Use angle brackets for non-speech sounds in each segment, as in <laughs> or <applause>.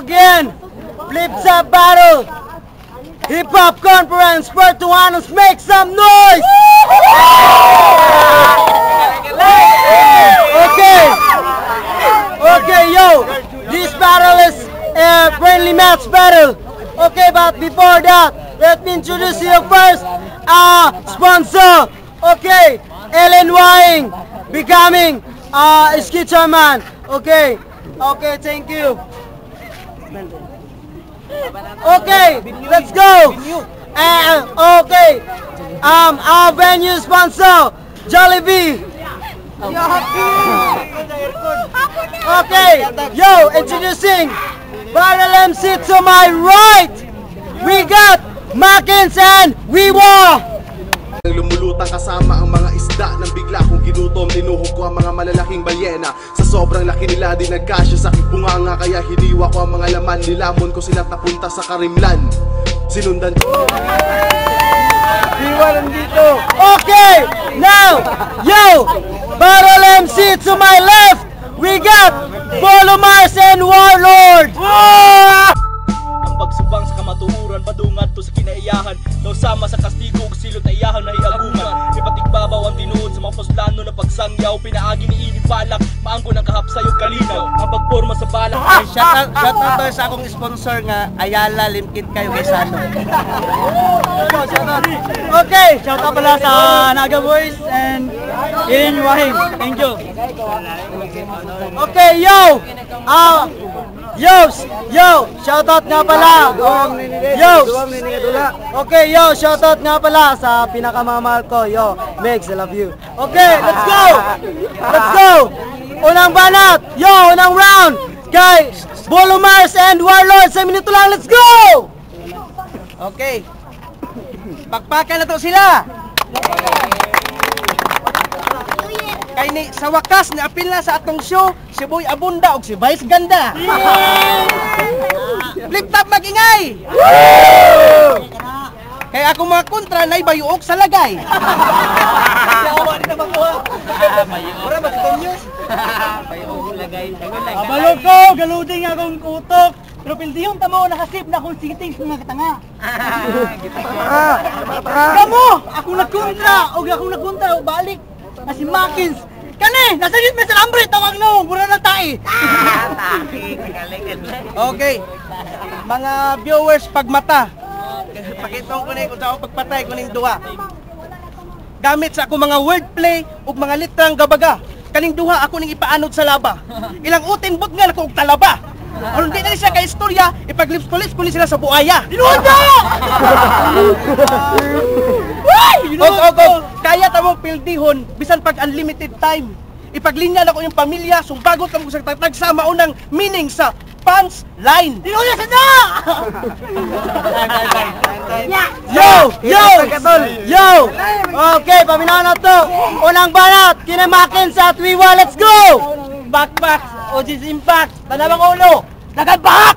again. Flips up battle. Hip Hop Conference for Tuanos, make some noise! Okay. Okay, yo. This battle is a friendly match battle. Okay, but before that, let me introduce you first. Uh, sponsor. Okay, Ellen Wang becoming uh, a man. Okay. Okay, thank you. Okay, let's go. Uh, okay. Um, our venue sponsor, Jollibee. Okay, yo, introducing Battle MC to my right. We got Makins and Wiwa. Nang lumulutang kasama ang mga isda Nang bigla kong ginutom, tinuhog ko ang mga malalaking balyena Sa sobrang laki nila, di nagkasya sa aking bunganga. Kaya hiniwa ko ang mga laman, nilamon ko sila napunta sa Karimlan. Sinundan ko. Okay, now, yo, Battle MC to my left. We got Bolo Mars and Warlord. Shout out, shout out to sa akong sponsor nga Ayala Limkit kayo kay Sano. Okay, shout out pala sa Naga Boys and In Wahim. Thank you. Okay, yo! Ah, yo! Yo! Shout out nga pala. Yo! Okay, yo! Shout out nga pala sa pinakamamahal ko. Yo, Megs, I love you. Okay, let's go! Let's go! Unang banat! Yo! Unang round! Kay Bolo Mars and Warlord sa minuto lang. Let's go! Okay. Pakpakan na to sila. Kay ni sa wakas ni apil na sa atong show si Boy Abunda ug si Vice Ganda. Flip top magingay. Kay ako mga kontra nay bayuok sa lagay. Yawa ni naman ko. Ora ba sa <laughs> news? Abalo ko, galuding akong kutok. Pero pildihon tamo nakasip na akong siting sa mga katanga. Kamu, ako nagkontra, og ako nagkontra og balik. Na si Makins. Kani, nasa git may salambre tawag no, mura na tae. Okay. Mga viewers pagmata. Pakitong ko ni kung saan ako pagpatay ko ning duha. Gamit sa ako mga wordplay ug mga litrang gabaga. Kaning duha ako ning ipaanod sa laba. <laughs> Ilang utin but nga ako og talaba. Kung hindi na siya kay istorya, ipaglips-kulis ni sila sa buaya. Inuunda! <laughs> Uy! Og og og kaya ta mo pildihon bisan pag unlimited time. Ipaglinya na ko yung pamilya, sumbagot ka mo sa tatag sa maunang meaning sa punch line. Inuunda sa na! Yo! Yo! Yo! Okay, paminaw na to. Unang banat, kinamakin sa Twiwa. Let's go! Backpack, Ojis Impact, Tanabang Ulo, Nagagback!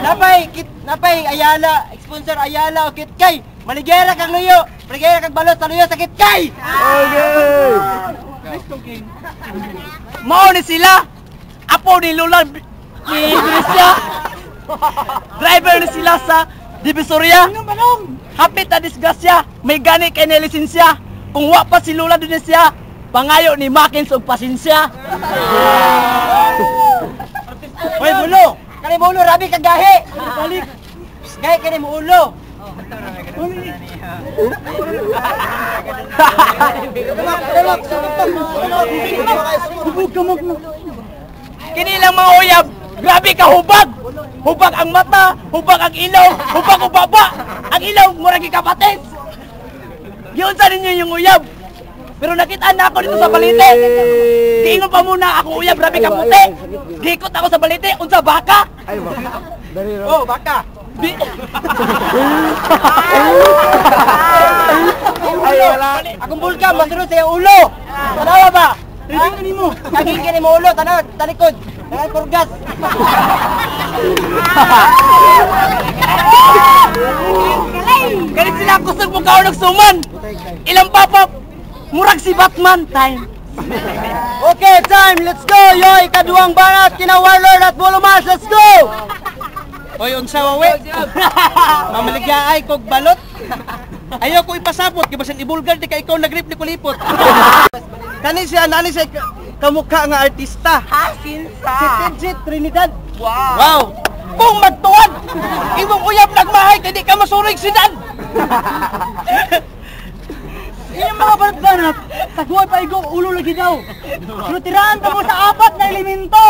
Napay, kit, napay, Ayala, sponsor Ayala o Kitkay. Maligera kang luyo, maligera kang balot, taluyo sa Kitkay! Mao ni sila, apo ni Lula ni Grisya. Driver ni sila sa Divisoria. Hapit na disgrasya, may gani kay ni lisensya. Kung wa pa si Lula din siya, pangayo ni Makins og pasensya. Hoy bulo, kani mo ulo rabi kag gahi. Balik. Gahi kani mo ulo. Kini lang mga uyab, grabe ka hubag. Hubag ang mata, hubag ang ilaw, hubag ang baba. Ang ilaw, murag kapatid. Yun sa ninyo yung uyab. Pero nakita na ako dito sa balite. Giingon pa muna ako uyab, grabe ka puti. Gikot ako sa balite, unsa baka? Ay, baka. Oh, baka. Di... <laughs> Ay, wala. Akong bulka, masuro sa ulo. Tanawa ba? Rizing ka mo. Kaging ka mo ulo, tanawa, talikod. Tanay purgas. Ganit sila kusog mo kaon ng suman. Ilang papap. Murag si Batman time. Okay, time, let's go! Yo, ikaduhang banat, kina Warlord at Bulumas, let's go! Hoy, unsa wawe? <laughs> Mamaligya ay kog balot. <laughs> Ayaw ko ipasabot, kaya basin ibulgar di ka ikaw nagrip ni kulipot. <laughs> Kani siya, nani siya ka- kamukha nga artista. Ah, sinsa. Si Tidget Trinidad. Wow. Wow. Kung magtuwad, imong uyab nagmahay, kaya di ka masurig si Dan. Yung mga banat-banat, tagway pa igo, ulo lagi daw. Pero tirahan ka mo sa apat na elemento.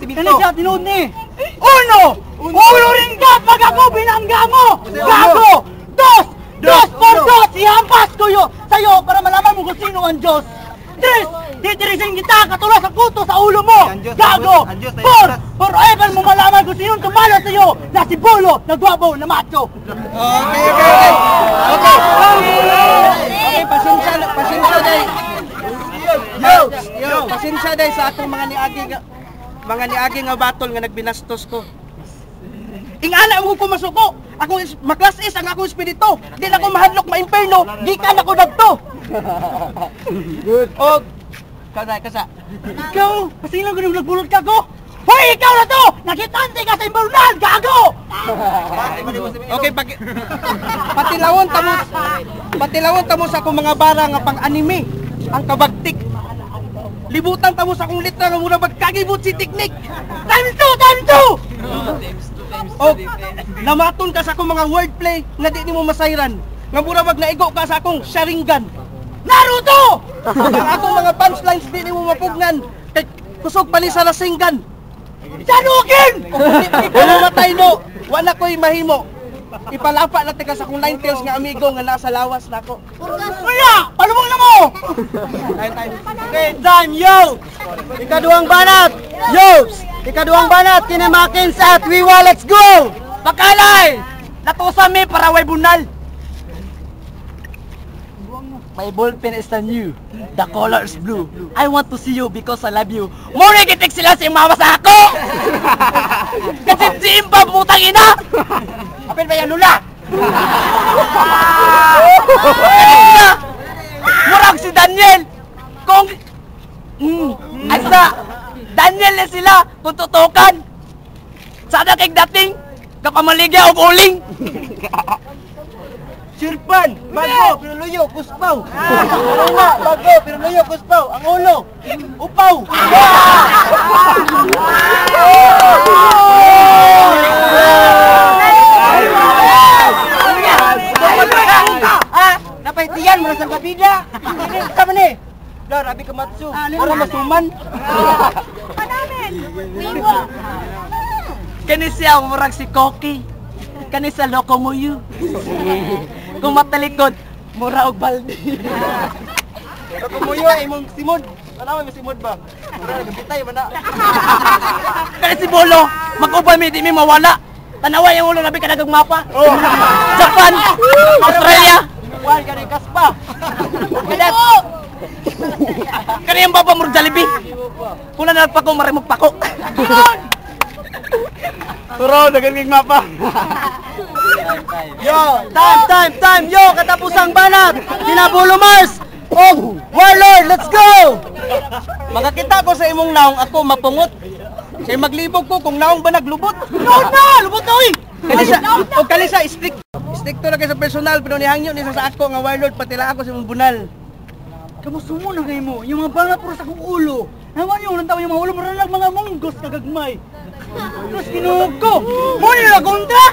Kani siya, tinood ni. Uno! Ulo rin ka pag ako binangga mo! Gago! Dos! Dos por dos! Ihampas ko yun sa'yo para malaman mo kung sino ang Diyos. Tres! Titirisin kita katulad sa kuto sa ulo mo! Gago! Four! Forever mo malaman kung sino ang tumalo sa'yo na si Bolo na gwapo na macho! Okay, okay, okay. Okay. Okay, pasensya, pasensya day. Yo, yo, pasensya day sa atong mga niagi nga mga niagi nga batol nga nagbinastos ko. Ingana mo ko masuko. Ako is maklas is ang akong espiritu. Di na ko mahadlok ma-imperno. Gikan ako dagto. Good. Og kada kasa. Ikaw! Kasi lang ganun nagbulot ka ko! Hoy, ikaw na to! Nakitante ka sa imbalunan! Gago! Okay, pag patilawon tamo patilawon tamo sa akong mga bara nga pang-anime ang kabagtik. Libutan tamo sa akong litra nga mura magkagibot si teknik. Time two! Time two! O namaton ka sa akong mga wordplay nga di nimo masayran. Nga mura mag naigo ka sa akong Sharingan. Naruto! ang akong mga punchlines di nimo mapugnan. Kay kusog pali sa Rasengan. Sanukin! <laughs> Ikaw mamatay no. Wala ko'y mahimo. Ipalapa natin ka sa akong nine tails nga amigo nga nasa lawas nako. Kaya! Palumang na mo! Okay, time, yo! Ikaduhang banat! Yo! Ikaduhang banat, kinamakins at Wiwa, let's go! Pakalay! Natusa mi para way bunal. My ballpen is on you. The color is blue. I want to see you because I love you. Muna gitik sila si mama sa ako! <laughs> Kasi si Impa, putang ina! Apel ba yan lula? <laughs> Murag si Daniel! Kung... Mm, asa! Daniel na sila kung tutukan! Sana kay dating kapamaligya o uling! <laughs> Sirpan! Bago! Pinuluyo! Kuspaw! Una! Bago! Pinuluyo! Kuspaw! Ang ulo! Upaw! Ha? Napaitiyan mo na sa! Dar, abi ka matsu! Para masuman! Kani siya si Koki. Kani sa loko mo yu. Kung matalikod, mura og balde. Kumuyo imong simod! Ano may simod ba? Nagapitay man na! Kani <laughs> si Bolo, mag-ubay mi di mi mawala. Tanawa yung ulo nabi kadagang mapa. Japan, Australia, Wal ka ni kaspa! Kadat. Kani yung baba mo Jollibee. Kuna na nagpako marimog pako. Turo, nagaging mapa! Yo, time, time, time. Yo, katapusang banat. Kinabulo Mars. Oh, Warlord, let's go. Makakita ko sa imong naong ako mapungot. Kaya maglibog ko kung naong ba naglubot. Lubot na, lubot na, uy. Kalisa, o kalisa, strict. Strict to na kayo sa personal, pero nihangyo ni sa ako nga warlord, patila ako sa imong bunal. Kamusta mo na kayo mo? Yung mga banat puro sa kong ulo. Naman yung nang yung mga ulo, maranag mga munggos kagagmay. Tapos kinuhog ko. Mo nila kontra?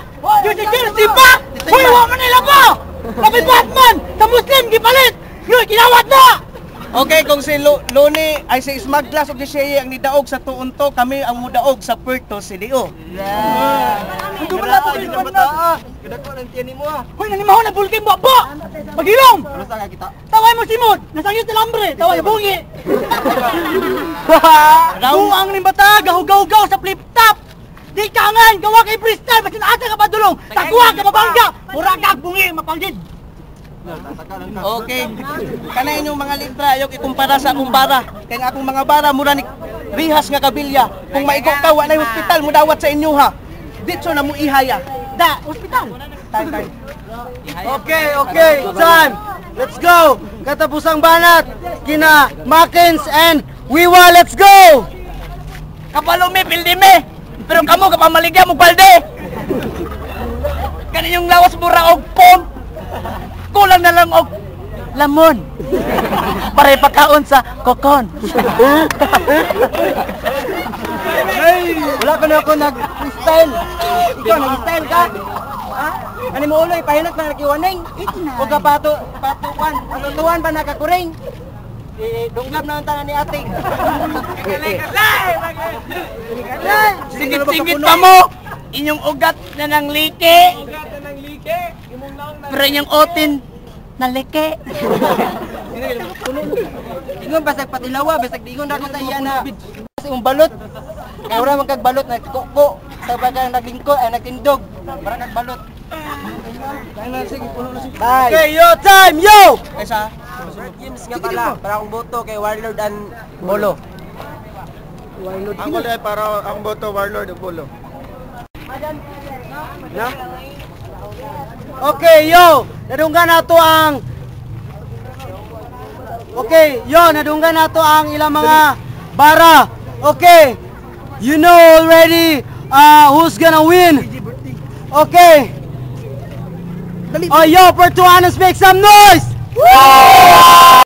Yung si Jersey pa! Hoy, wa man nila pa! Sabi Batman! Sa Muslim, gipalit! Yun, kinawat na! Okay, kung si Lo, Loni ay si Smaglas o si Shea ang nidaog sa tuunto, kami ang mudaog sa Puerto Silio. Ang dumala po kayo sa banat! Kada ko ng tiyan mo ah. Hoy, nanimaho na bulking ba? Ba! Pagilom! Ano sa kita? Taway mo simod! Nasangit sa lambre! Taway bungi! <laughs> Buang ni bata! Gahugaw-gaw sa flip-top! Di kangan! Gawa kay freestyle! Basin asa ka pa dulong! Tagwa ka mabangga! Mura kag bungi! Mapanggid! Okay. Kana inyong mga litra, yung ikumpara sa akong bara. Kaya nga akong mga bara, mura ni rihas nga kabilya. Kung maigo ka, wala yung hospital, mo dawat sa inyo ha. Ditso na mo ihaya. Da! Hospital! Okay, okay! Time! let's go! Katapusang banat, kina Makins and Wiwa, let's go! Kapalo mi, pildi mi. Pero kamo kapamaligya mo balde. Kani yung lawas mura og pom. Kulang na lang og lamon. Pare pagkaon sa kokon. Wala ka na ako nag-style. Ikaw, nag-style ka? Ha? Ano mo ulo, ipahinat na nakiwaning? O ka pato, patukan, patutuan ba nakakuring? Eh, dunglap na ang tanan ni ate. <laughs> Singit-singit pa mo. Inyong ugat na ng like. Ugat na ng like. Pero inyong otin na like. <laughs> Ingon basag patilawa, basag dingon na ko sa iya na. Kasi yung balot. Kaya wala man kag balot na kuko. Sa bagang naglingko ay nagtindog. Para kag balot. Bye. Okay, yo time, yo! Kaysa? James nga pala, para akong boto kay Warlord and Bolo. Ang kulay para ang boto warlord ug bolo. Na? Okay, yo! Nadunggan nato ang Okay, yo, nadunggan nato ang ilang mga bara. Okay. You know already uh, who's gonna win. Okay. Oh, yo, Pertuanos, make some noise! Uh!